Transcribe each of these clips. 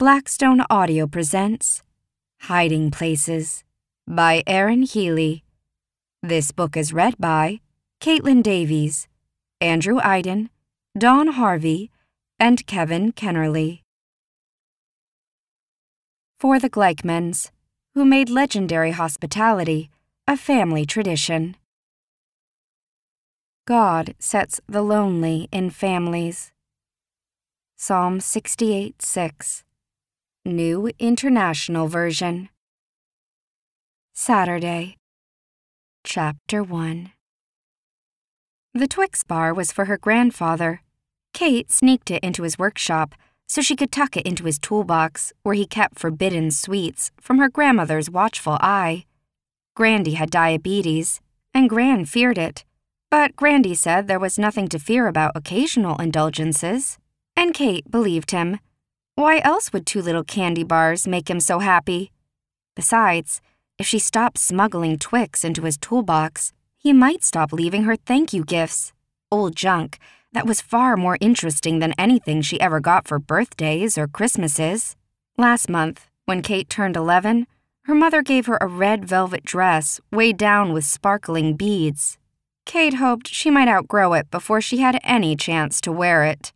Blackstone Audio presents Hiding Places by Erin Healy. This book is read by Caitlin Davies, Andrew Eiden, Dawn Harvey, and Kevin Kenerly. For the Gleichmans, who made legendary hospitality a family tradition. God sets the lonely in families. Psalm 68 6. New International Version. Saturday. Chapter 1 The Twix bar was for her grandfather. Kate sneaked it into his workshop so she could tuck it into his toolbox where he kept forbidden sweets from her grandmother's watchful eye. Grandy had diabetes, and Gran feared it. But Grandy said there was nothing to fear about occasional indulgences, and Kate believed him. Why else would two little candy bars make him so happy? Besides, if she stopped smuggling Twix into his toolbox, he might stop leaving her thank you gifts. Old junk that was far more interesting than anything she ever got for birthdays or Christmases. Last month, when Kate turned 11, her mother gave her a red velvet dress weighed down with sparkling beads. Kate hoped she might outgrow it before she had any chance to wear it.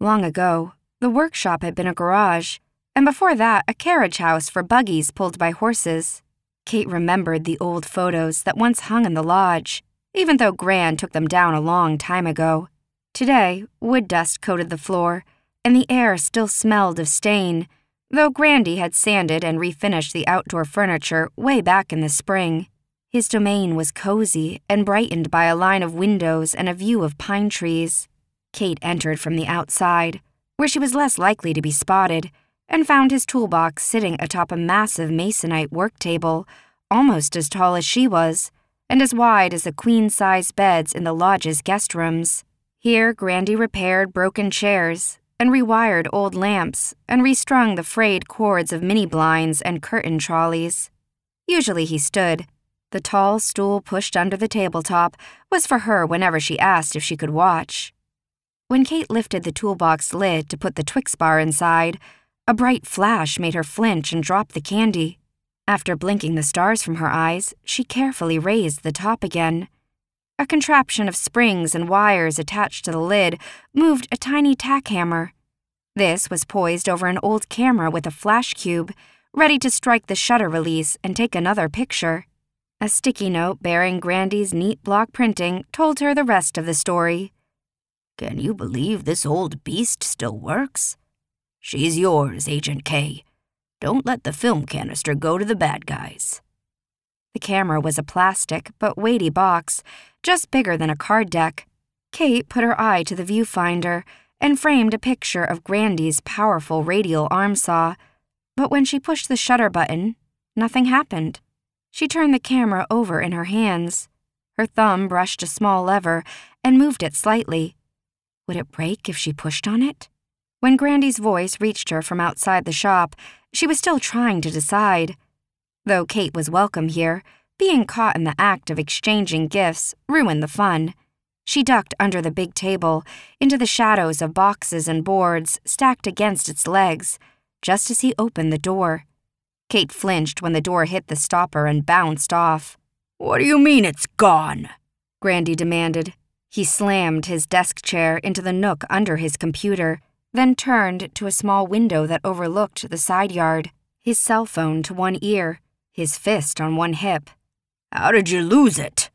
Long ago, the workshop had been a garage, and before that, a carriage house for buggies pulled by horses. Kate remembered the old photos that once hung in the lodge, even though Gran took them down a long time ago. Today, wood dust coated the floor, and the air still smelled of stain, though Grandy had sanded and refinished the outdoor furniture way back in the spring. His domain was cozy and brightened by a line of windows and a view of pine trees. Kate entered from the outside, where she was less likely to be spotted, and found his toolbox sitting atop a massive masonite work table, almost as tall as she was, and as wide as the queen size beds in the lodge's guest rooms. Here, Grandy repaired broken chairs and rewired old lamps and restrung the frayed cords of mini blinds and curtain trolleys. Usually he stood. The tall stool pushed under the tabletop was for her whenever she asked if she could watch. When Kate lifted the toolbox lid to put the Twix bar inside, a bright flash made her flinch and drop the candy. After blinking the stars from her eyes, she carefully raised the top again. A contraption of springs and wires attached to the lid moved a tiny tack hammer. This was poised over an old camera with a flash cube, ready to strike the shutter release and take another picture. A sticky note bearing Grandy's neat block printing told her the rest of the story. Can you believe this old beast still works? She's yours, Agent K. Don't let the film canister go to the bad guys. The camera was a plastic but weighty box, just bigger than a card deck. Kate put her eye to the viewfinder and framed a picture of Grandy's powerful radial arm saw. But when she pushed the shutter button, nothing happened. She turned the camera over in her hands. Her thumb brushed a small lever and moved it slightly. Would it break if she pushed on it? When Grandy's voice reached her from outside the shop, she was still trying to decide. Though Kate was welcome here, being caught in the act of exchanging gifts ruined the fun. She ducked under the big table, into the shadows of boxes and boards stacked against its legs, just as he opened the door. Kate flinched when the door hit the stopper and bounced off. What do you mean it's gone? Grandy demanded. He slammed his desk chair into the nook under his computer, then turned to a small window that overlooked the side yard, his cell phone to one ear, his fist on one hip. How did you lose it?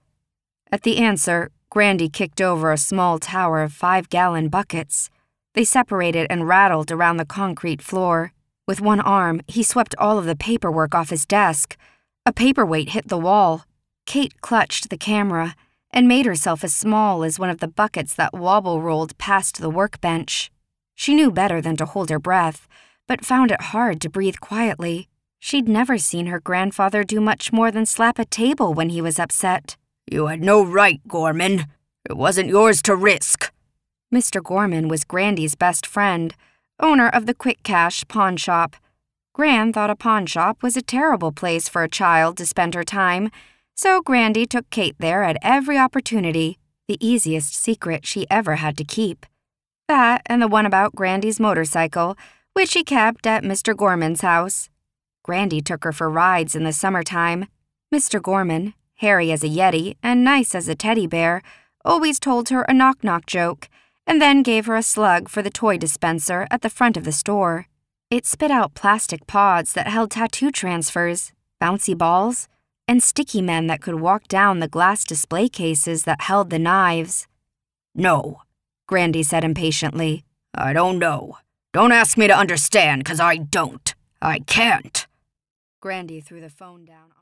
At the answer, Grandy kicked over a small tower of five gallon buckets. They separated and rattled around the concrete floor. With one arm, he swept all of the paperwork off his desk. A paperweight hit the wall. Kate clutched the camera and made herself as small as one of the buckets that wobble rolled past the workbench. She knew better than to hold her breath, but found it hard to breathe quietly. She'd never seen her grandfather do much more than slap a table when he was upset. You had no right, Gorman. It wasn't yours to risk. Mr. Gorman was Grandy's best friend, owner of the Quick Cash pawn shop. Gran thought a pawn shop was a terrible place for a child to spend her time, so Grandy took Kate there at every opportunity, the easiest secret she ever had to keep. That and the one about Grandy's motorcycle, which she kept at Mr. Gorman's house. Grandy took her for rides in the summertime. Mr. Gorman, hairy as a yeti and nice as a teddy bear, always told her a knock knock joke and then gave her a slug for the toy dispenser at the front of the store. It spit out plastic pods that held tattoo transfers, bouncy balls, and sticky men that could walk down the glass display cases that held the knives. No, Grandy said impatiently. I don't know. Don't ask me to understand, 'cause I don't. I can't. Grandy threw the phone down.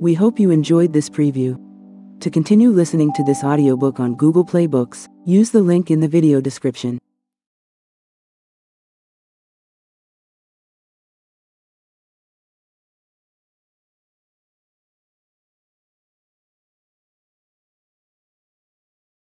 We hope you enjoyed this preview. To continue listening to this audiobook on Google Play Books, use the link in the video description.